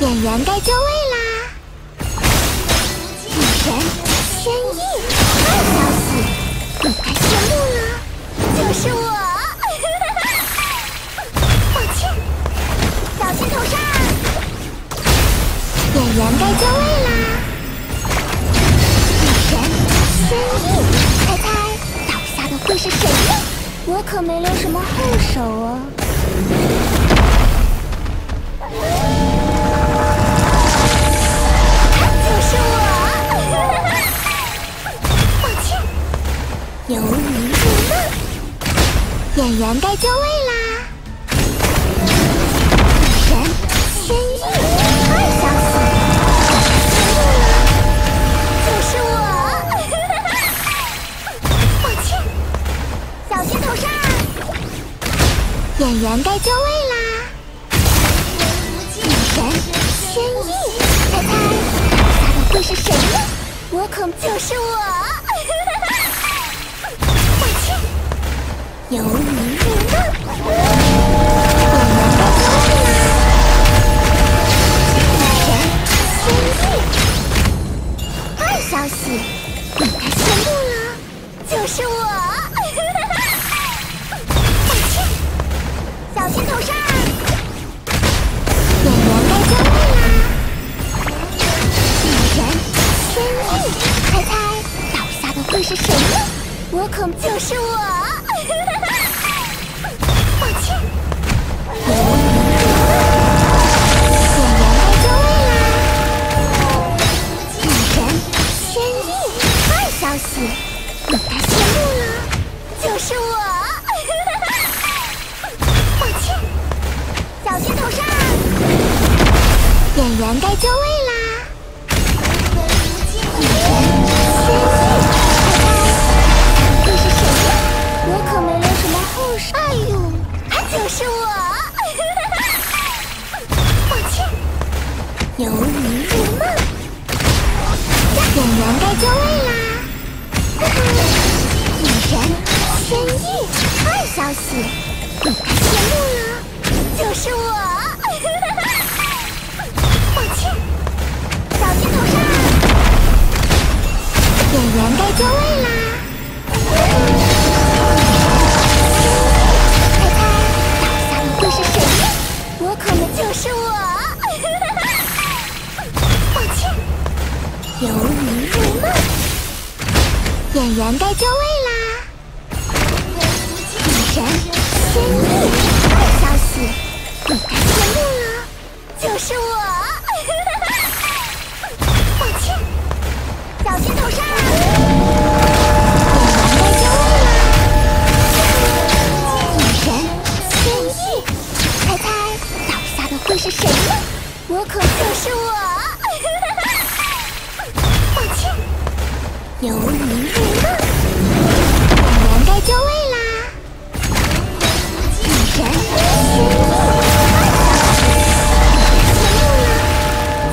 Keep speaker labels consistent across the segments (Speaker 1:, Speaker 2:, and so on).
Speaker 1: 演员该就位啦！女神千亿，坏消息，你该谢幕了，就是我。抱歉，小心头上。演员该就位啦！女神千亿，猜猜倒下的会是谁呢？我可没留什么后手哦。演员该就位啦！女神千亿，坏消息，就是我，抱歉，小心头上，演员该就位啦！女神千亿，猜猜倒下的会是谁呢？我恐就是我，由你入梦，演员该就位啦！女神千亿，坏消息，你该谢幕了，就是我，抱歉，小心头上。演员该就位啦！女神千亿，猜猜倒下的会是谁呢？我可就是我，演员该就位啦！女神千亿，坏消息，你该就位了，游鱼入梦。演员该就位啦！哈哈，女神千亿，坏消息，你该谢幕了，游鱼入梦。演员该就位啦！由你入梦。演员该就位啦！女神千亿，坏消息，谢幕了，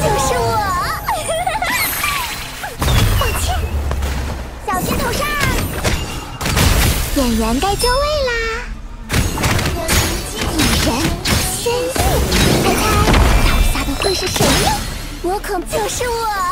Speaker 1: 就是我。抱歉，小心头上。演员该就位啦！女神千亿，猜猜倒下的会是谁呢？我可就是我。